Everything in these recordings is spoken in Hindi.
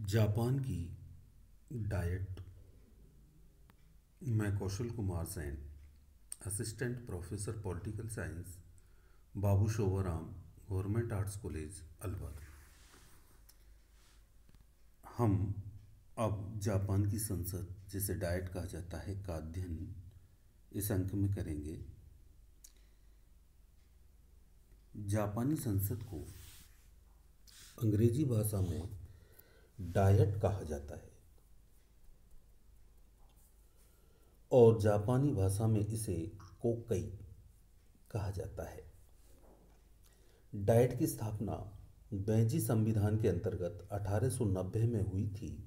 जापान की डाइट मैं Kaushal Kumar Sain, assistant professor political science, Babu Shobharam, government arts college, Alwar. हम अब जापान की संसद, जिसे डाइट कहा जाता है, का अध्ययन इस अंक में करेंगे। जापानी संसद को अंग्रेज़ी भाषा में डायट कहा जाता है। और जापानी भाषा में इसे कोकई कहा जाता है। डाइट की स्थापना बैजी संविधान के अंतर्गत 1890 में हुई थी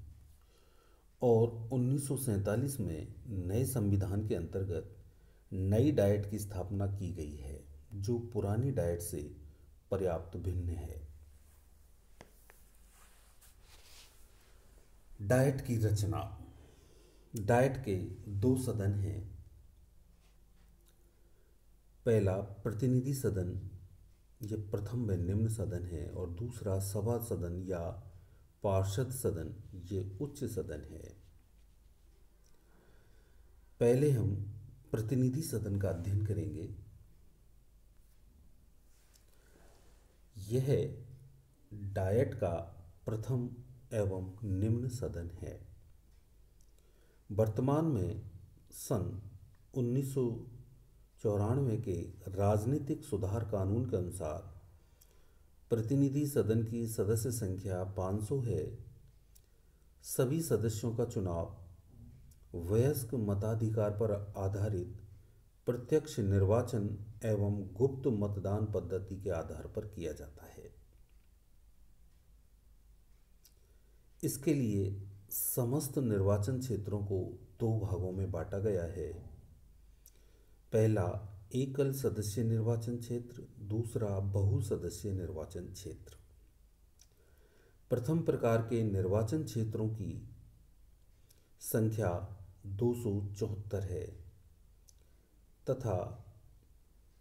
और 1947 में नए संविधान के अंतर्गत नई डाइट की स्थापना की गई है, जो पुरानी डाइट से पर्याप्त भिन्न है। डाइट की रचना। डाइट के दो सदन हैं। पहला प्रतिनिधि सदन, ये प्रथम व निम्न सदन है, और दूसरा सभा सदन या पार्षद सदन, ये उच्च सदन है। पहले हम प्रतिनिधि सदन का अध्ययन करेंगे। यह डाइट का प्रथम एवं निम्न सदन है। वर्तमान में सन उन्नीस सौ चौरानवे के राजनीतिक सुधार कानून के अनुसार प्रतिनिधि सदन की सदस्य संख्या 500 है। सभी सदस्यों का चुनाव वयस्क मताधिकार पर आधारित प्रत्यक्ष निर्वाचन एवं गुप्त मतदान पद्धति के आधार पर किया जाता है। इसके लिए समस्त निर्वाचन क्षेत्रों को दो भागों में बांटा गया है। पहला, एकल सदस्य निर्वाचन क्षेत्र, दूसरा बहु सदस्य निर्वाचन क्षेत्र। प्रथम प्रकार के निर्वाचन क्षेत्रों की संख्या दो सौ चौहत्तर है तथा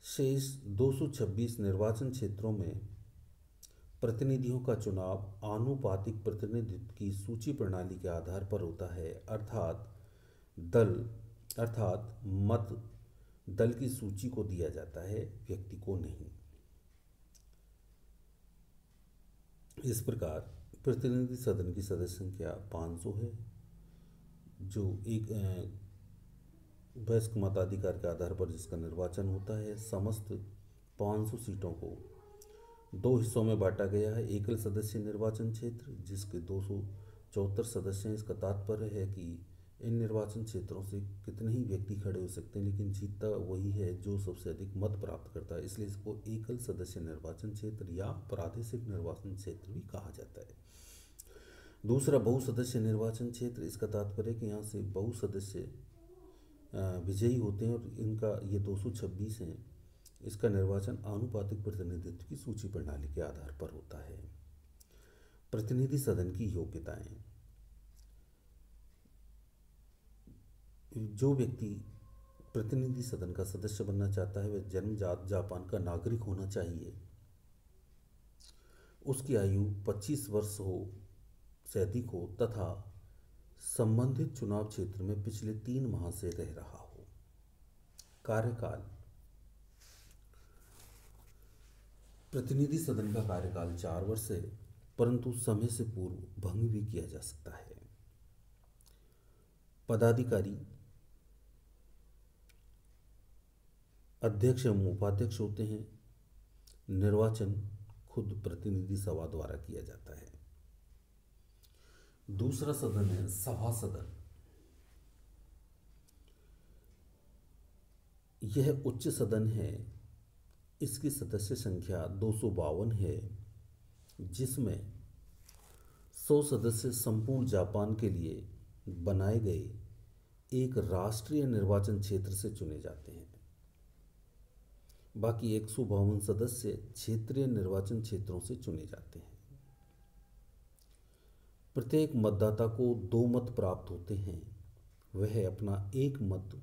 शेष 226 निर्वाचन क्षेत्रों में प्रतिनिधियों का चुनाव आनुपातिक प्रतिनिधित्व की सूची प्रणाली के आधार पर होता है। अर्थात दल, अर्थात मत, दल की सूची को दिया जाता है, व्यक्ति को नहीं। इस प्रकार प्रतिनिधि सदन की सदस्य संख्या 500 है, जो एक वयस्क मताधिकार के आधार पर जिसका निर्वाचन होता है, समस्त 500 सीटों को दो हिस्सों में बांटा गया है। एकल सदस्य निर्वाचन क्षेत्र, जिसके दो सौ चौहत्तर सदस्य हैं इसका तात्पर्य है कि इन निर्वाचन क्षेत्रों से कितने ही व्यक्ति खड़े हो सकते हैं, लेकिन जीतता वही है जो सबसे अधिक मत प्राप्त करता है। इसलिए इसको एकल सदस्य निर्वाचन क्षेत्र या प्रादेशिक निर्वाचन क्षेत्र भी कहा जाता है। दूसरा, बहुसदस्य निर्वाचन क्षेत्र। इसका तात्पर्य है कि यहाँ से बहुसदस्य विजयी होते हैं और इनका ये 226 हैं। इसका निर्वाचन आनुपातिक प्रतिनिधित्व की सूची प्रणाली के आधार पर होता है। प्रतिनिधि सदन की योग्यताएँ। जो व्यक्ति प्रतिनिधि सदन का सदस्य बनना चाहता है, वह जन्मजात जापान का नागरिक होना चाहिए। उसकी आयु 25 वर्ष हो से अधिक हो तथा संबंधित चुनाव क्षेत्र में पिछले तीन माह से रह रहा हो। कार्यकाल प्रतिनिधि सदन का कार्यकाल चार वर्ष है, परंतु समय से पूर्व भंग भी किया जा सकता है। पदाधिकारी, अध्यक्ष एवं उपाध्यक्ष होते हैं। निर्वाचन खुद प्रतिनिधि सभा द्वारा किया जाता है। दूसरा सदन है सभा सदन। यह उच्च सदन है इसकी सदस्य संख्या दो सौ बावन है, जिसमें सौ सदस्य संपूर्ण जापान के लिए बनाए गए एक राष्ट्रीय निर्वाचन क्षेत्र से चुने जाते हैं। बाकी एक सौ बावन सदस्य क्षेत्रीय निर्वाचन क्षेत्रों से चुने जाते हैं। प्रत्येक मतदाता को दो मत प्राप्त होते हैं। वह अपना एक मत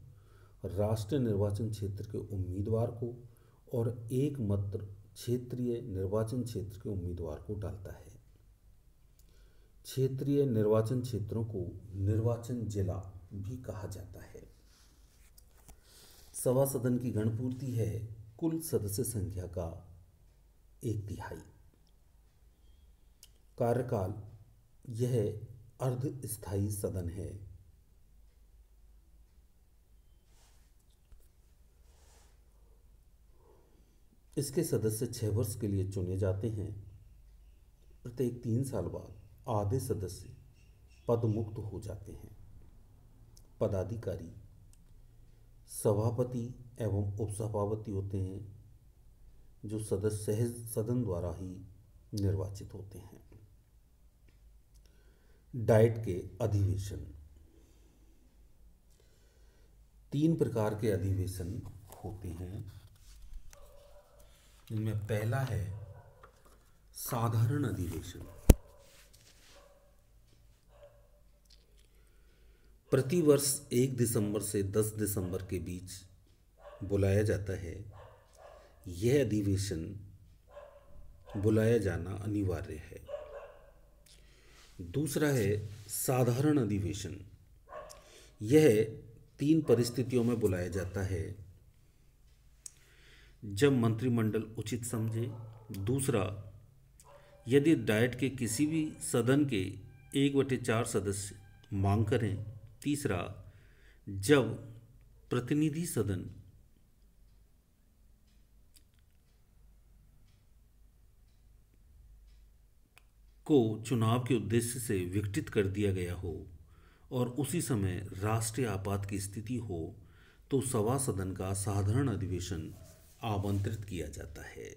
राष्ट्रीय निर्वाचन क्षेत्र के उम्मीदवार को और एक मत क्षेत्रीय निर्वाचन क्षेत्र के उम्मीदवार को डालता है। क्षेत्रीय निर्वाचन क्षेत्रों को निर्वाचन जिला भी कहा जाता है। सभा सदन की गणपूर्ति है कुल सदस्य संख्या का एक तिहाई। कार्यकाल, यह अर्ध स्थायी सदन है। इसके सदस्य छह वर्ष के लिए चुने जाते हैं। प्रत्येक तीन साल बाद आधे सदस्य पदमुक्त हो जाते हैं। पदाधिकारी, सभापति एवं उपसभापति होते हैं, जो सदस्य सदन द्वारा ही निर्वाचित होते हैं। डाइट के अधिवेशन। तीन प्रकार के अधिवेशन होते हैं। इनमें पहला है साधारण अधिवेशन। प्रतिवर्ष एक दिसंबर से दस दिसंबर के बीच बुलाया जाता है। यह अधिवेशन बुलाया जाना अनिवार्य है। दूसरा है साधारण अधिवेशन। यह तीन परिस्थितियों में बुलाया जाता है। जब मंत्रिमंडल उचित समझे। दूसरा, यदि डाइट के किसी भी सदन के एक बटे चार सदस्य मांग करें। तीसरा, जब प्रतिनिधि सदन को चुनाव के उद्देश्य से विघटित कर दिया गया हो और उसी समय राष्ट्रीय आपात की स्थिति हो तो सभा सदन का साधारण अधिवेशन आमंत्रित किया जाता है।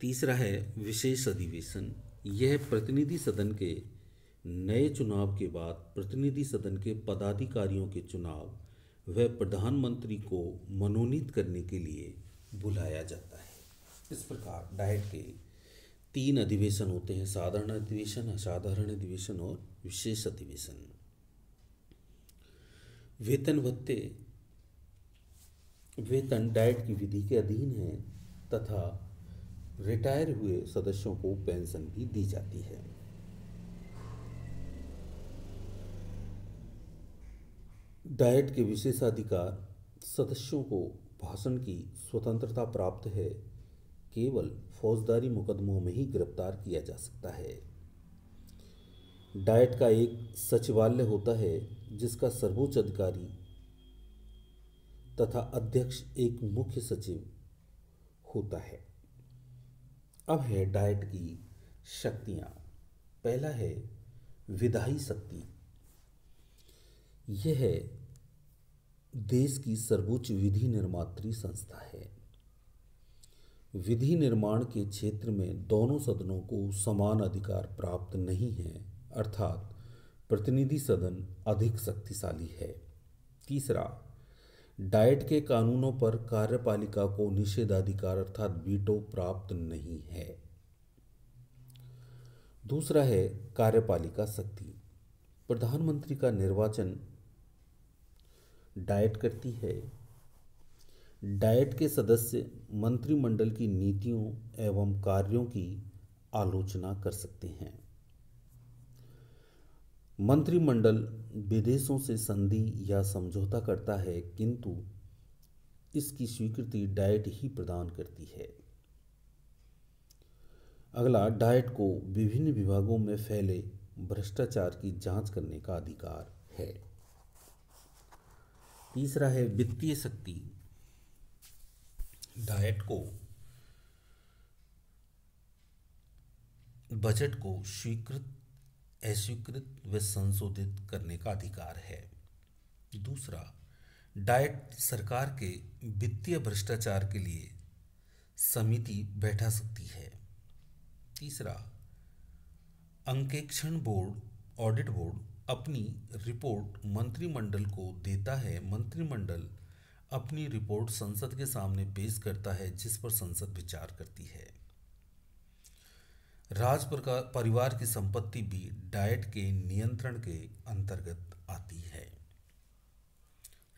तीसरा है विशेष अधिवेशन। यह प्रतिनिधि सदन के नए चुनाव के बाद प्रतिनिधि सदन के पदाधिकारियों के चुनाव व प्रधानमंत्री को मनोनीत करने के लिए बुलाया जाता है। इस प्रकार डाइट के तीन अधिवेशन होते हैं, साधारण अधिवेशन, असाधारण अधिवेशन और विशेष अधिवेशन। वेतन भत्ते वेतन डाइट की विधि के अधीन है तथा रिटायर हुए सदस्यों को पेंशन भी दी जाती है। डाइट के विशेषाधिकार, सदस्यों को भाषण की स्वतंत्रता प्राप्त है, केवल फौजदारी मुकदमों में ही गिरफ़्तार किया जा सकता है। डाइट का एक सचिवालय होता है, जिसका सर्वोच्च अधिकारी तथा अध्यक्ष एक मुख्य सचिव होता है। अब है डाइट की शक्तियाँ। पहला है विधायी शक्ति। यह देश की सर्वोच्च विधि निर्मात्री संस्था है। विधि निर्माण के क्षेत्र में दोनों सदनों को समान अधिकार प्राप्त नहीं है, अर्थात प्रतिनिधि सदन अधिक शक्तिशाली है। तीसरा डाइट के कानूनों पर कार्यपालिका को निषेधाधिकार अर्थात वीटो प्राप्त नहीं है। दूसरा है कार्यपालिका शक्ति प्रधानमंत्री का निर्वाचन डाइट करती है। डाइट के सदस्य मंत्रिमंडल की नीतियों एवं कार्यों की आलोचना कर सकते हैं। मंत्रिमंडल विदेशों से संधि या समझौता करता है, किंतु इसकी स्वीकृति डाइट ही प्रदान करती है। अगला, डाइट को विभिन्न विभागों में फैले भ्रष्टाचार की जाँच करने का अधिकार है। तीसरा है, वित्तीय शक्ति। डाइट को बजट को स्वीकृत अस्वीकृत व संशोधित करने का अधिकार है। दूसरा डाइट सरकार के वित्तीय भ्रष्टाचार के लिए समिति बैठा सकती है। तीसरा, अंकेक्षण बोर्ड, ऑडिट बोर्ड अपनी रिपोर्ट मंत्रिमंडल को देता है। मंत्रिमंडल अपनी रिपोर्ट संसद के सामने पेश करता है, जिस पर संसद विचार करती है। राज परिवार की संपत्ति भी डाइट के नियंत्रण के अंतर्गत आती है।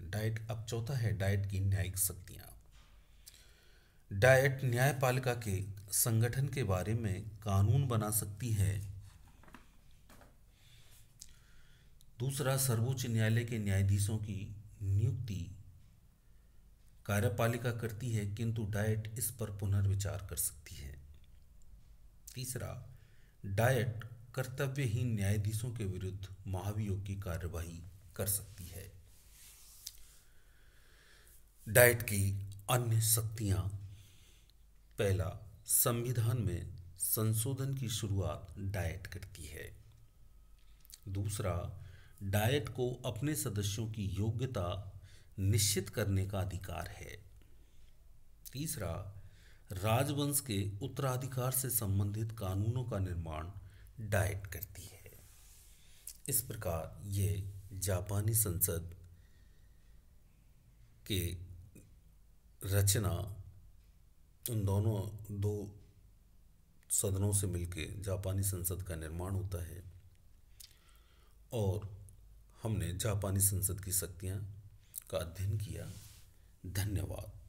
डाइट अब चौथा है, डाइट की न्यायिक शक्तियाँ। डाइट न्यायपालिका के संगठन के बारे में कानून बना सकती है। दूसरा, सर्वोच्च न्यायालय के न्यायाधीशों की नियुक्ति कार्यपालिका करती है, किंतु डाइट इस पर पुनर्विचार कर सकती है। तीसरा, डायट कर्तव्यहीन न्यायाधीशों के विरुद्ध महाभियोग की कार्यवाही कर सकती है। डाइट की अन्य शक्तियाँ। पहला, संविधान में संशोधन की शुरुआत डाइट करती है। दूसरा डाइट को अपने सदस्यों की योग्यता निश्चित करने का अधिकार है। तीसरा राजवंश के उत्तराधिकार से संबंधित कानूनों का निर्माण डाइट करती है। इस प्रकार ये जापानी संसद के रचना उन दोनों, दो सदनों से मिलकर जापानी संसद का निर्माण होता है और हमने जापानी संसद की शक्तियाँ का अध्ययन किया। धन्यवाद।